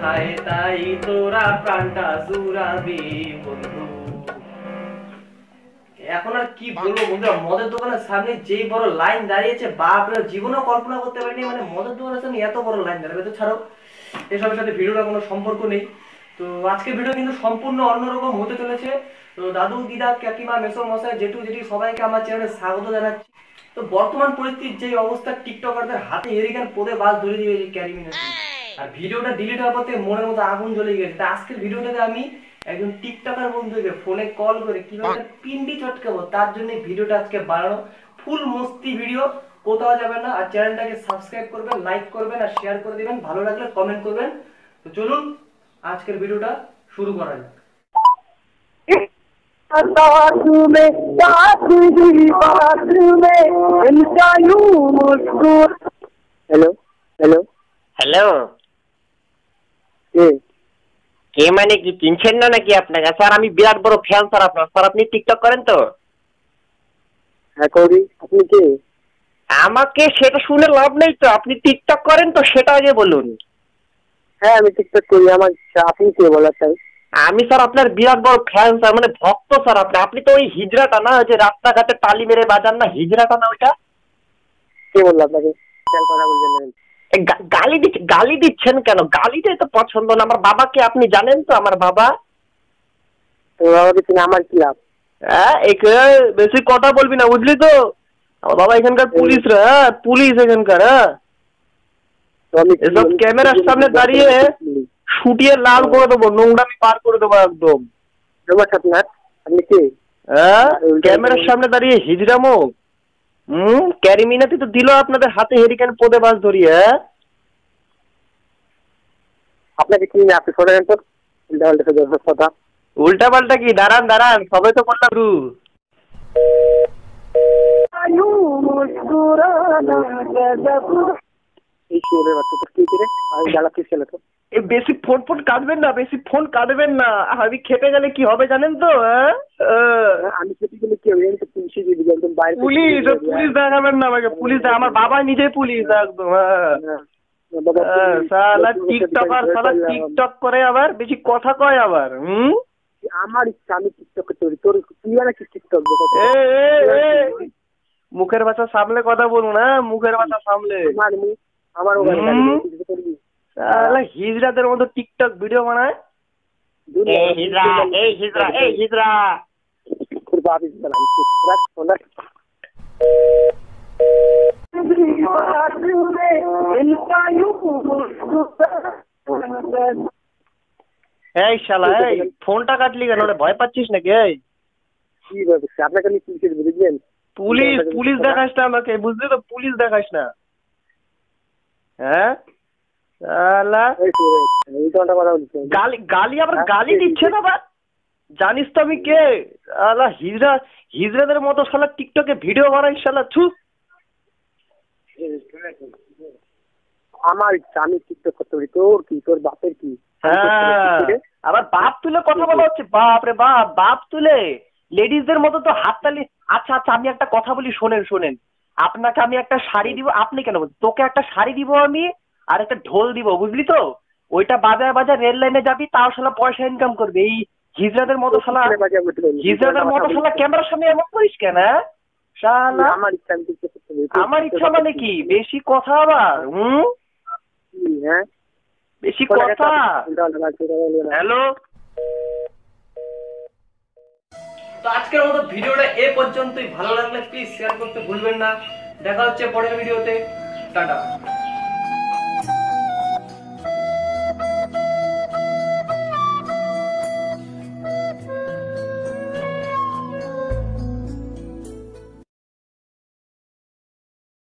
খায় তাই তোরা প্রাণটা জুড়াবি, বন্ধু। এখন আর কি বলব, বন্ধুরা, মদের দোকানের সামনে যেই বড় লাইন দাঁড়িয়েছে, বাপরে, জীবনেও কল্পনা করতে পারিনি মানে মদের দোকানের সামনে এত বড় লাইন দাঁড়াবে। তো ছাড়ো এসবের সাথে ভিডিওটা কোনো সম্পর্ক নেই। তো আজকের ভিডিও কিন্তু সম্পূর্ণ অন্যরকম হতে চলেছে। তো দাদু দিদা কাকিমা মেসো মশাই জেঠু জেঠি সবাইকে আমার চ্যানেলে স্বাগত জানাচ্ছি। তো বর্তমান পরিস্থিতির যে অবস্থা টিকটকারদের হাতে এরিগান পদে বাস ধরে দিয়েছে ক্যারিমিনাটি আর ভিডিওটা ডিলিট হওয়ার পর মনের মতো আগুন জ্বলে গেছে। তা আজকের ভিডিওটাতে আমি একজন টিকটকার বন্ধুকে ফোনে কল করে কীভাবে পিন্ডি চটকাবো তার জন্য ভিডিওটা আজকে বানানো। ফুল মস্তি ভিডিও কোথাও যাবে না আর চ্যানেলটাকে সাবস্ক্রাইব করবেন লাইক করবেন আর শেয়ার করে দিবেন ভালো লাগলে কমেন্ট করবেন তো চলুন আজকের ভিডিওটা শুরু করা যাক बाथरूमे बाथरूमे बाथरूमे इनका यूं मुस्कुर हेलो हेलो হ্যালো কে কে মানে কি চিনছেন না নাকি আপনাকে স্যার আমি বিরাট বড় ফ্যান স্যার আপনার স্যার আপনি টিকটক করেন তো হ্যাঁ করি আপনি কে আমাকে সেটা শুনে লাভ নেই তো। আপনি টিকটক করেন তো সেটা আগে বলুন। হ্যাঁ আমি টিকটক করি। আমার আপনি কে বলার চাই আমি স্যার আপনার বিরাট বড় ফ্যান স্যার। মানে ভক্ত স্যার আপনি। আপনি তো ওই হিজড়াটা না যে রাস্তাঘাটে তালি মেরে বাজান না হিজড়াটা না ওইটা? কে বলল আপনাকে? কথা গালি দিচ্ছ গালি দিচ্ছেন কেন? গালিটাই তো পছন্দ না। আমার বাবাকে আপনি জানেন তো আমার বাবা? আমার কি লাভ? হ্যাঁ বেশি কথা বলবি না বুঝলি তো? আমার বাবা এখানকার পুলিশ হ্যাঁ পুলিশ এখানকার হ্যাঁ। কি- এসব ক্যামেরার সামনে দাঁড়িয়ে শুটিয়ে লাল করে দেবো নোংরামি পার করে দেবো একদম। আপনার আপনি কে? হ্যাঁ ক্যামেরার সামনে দাঁড়িয়ে হিজড়ামো হুম ক্যারিমিনাতে তো দিল আপনাদের হাতে হেরিকেন পদে বাস ধরিয়ে আপনাকে চিনি আপনি তো? উল্টা পাল্টা কথা। উল্টা পাল্টা কি? দাঁড়ান দাঁড়ান সবে তো বললাম এই শুয়োরের বাচ্চা তো কি করে আমি জ্বালাচ্ছিস কেন তো। বেশি ফোন ফোন কাটবেন না বেশি ফোন কাটবেন না। আমি খেপে গেলে কি হবে জানেন তো আমি সেটি গেলে কি হবে? পুলিশে দিয়ে দিবি একদম বাইরে পুলিশ পুলিশ দেখাবেন না আমাকে পুলিশ আমার বাবা নিজে পুলিশ একদম টিকটকার পুলিশ, শালা পুলিশ, টিকটক করে আবার বেশি কথা কয় আবার হুম? আমার ইচ্ছা আমি টিকটক পারি তোর তুই আর কি টিকটক মুখের ভাষা সামলে কথা বলুন হ্যাঁ মুখের ভাষা সামলে। আমার হিজড়াদের মতো টিকটক ভিডিও বানায়। এই হিজড়া হিজড়া হিজড়া। শালা এই ফোনটা কাটলি কেন ভয় পাচ্ছিস নাকি? এই কি? আপনাকে আমি বুঝলেন পুলিশ পুলিশ দেখাস না আমাকে বুঝলি তো? পুলিশ দেখাস না। হ্যাঁ? গালি গালি আবার গালি দিচ্ছে? না আবার? জানিস তো আমি কে? শালা হিজড়া হিজড়াদের মতো শালা টিকটকে ভিডিও বানাই শালা ছু। আমার আমি টিকটক করতে পারি তোর কি? তোর বাপের কি? হ্যাঁ আবার বাপ তুলে কথা বলা হচ্ছে বাপ রে বাপ বাপ তুলে। লেডিসদের মতো তো হাততালি আচ্ছা আচ্ছা আমি একটা কথা বলি শোনেন শোনেন। আপনাকে আমি একটা শাড়ি দিব আপনি কেন? তোকে একটা শাড়ি দিব আমি আর একটা ঢোল দিব বুঝলি তো? ওইটা বাজার বাজার রেল লাইনে যাবি তাও শালা পয়সা ইনকাম করবে। এই হিজড়াদের মতো শালা হিজরাদের মতো শালা ক্যামেরার সামনে এমন করিস কেন হ্যাঁ? শালা আমার ইচ্ছা আমার ইচ্ছা মানে কি? বেশি কথা আবার হুম? হ্যাঁ? বেশি কথা। হ্যালো? তো আজকের মতো ভিডিওটা এ পর্যন্তই। ভালো লাগলে প্লিজ শেয়ার করতে ভুলবেন না। দেখা হচ্ছে পরের ভিডিওতে। টাটা।